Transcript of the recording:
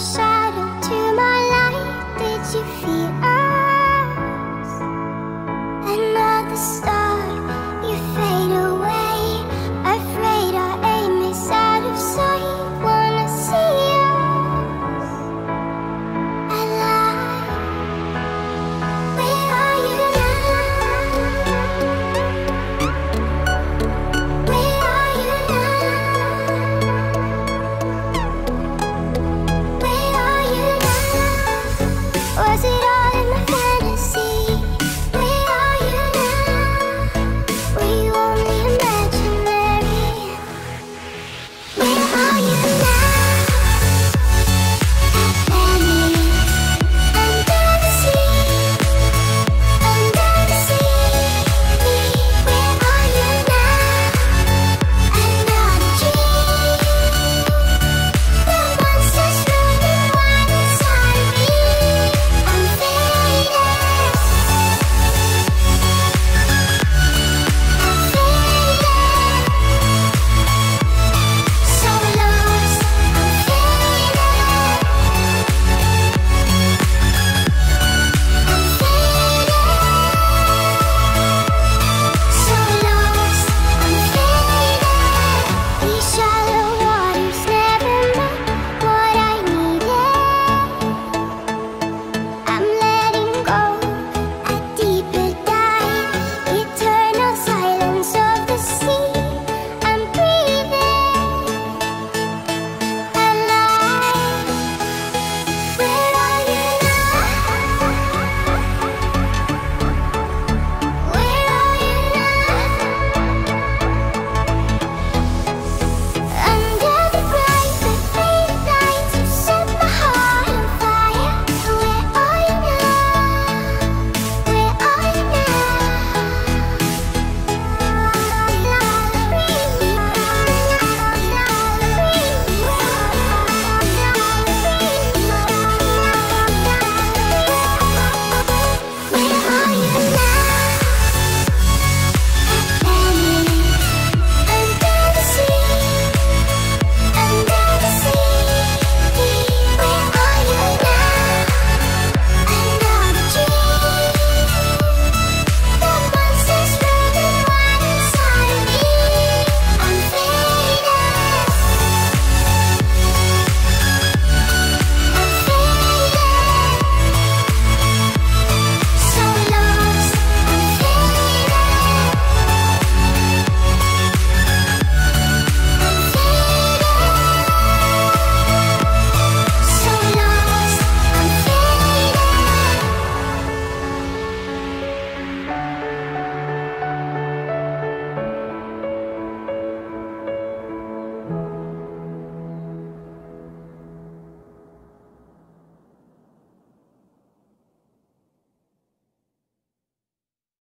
shine.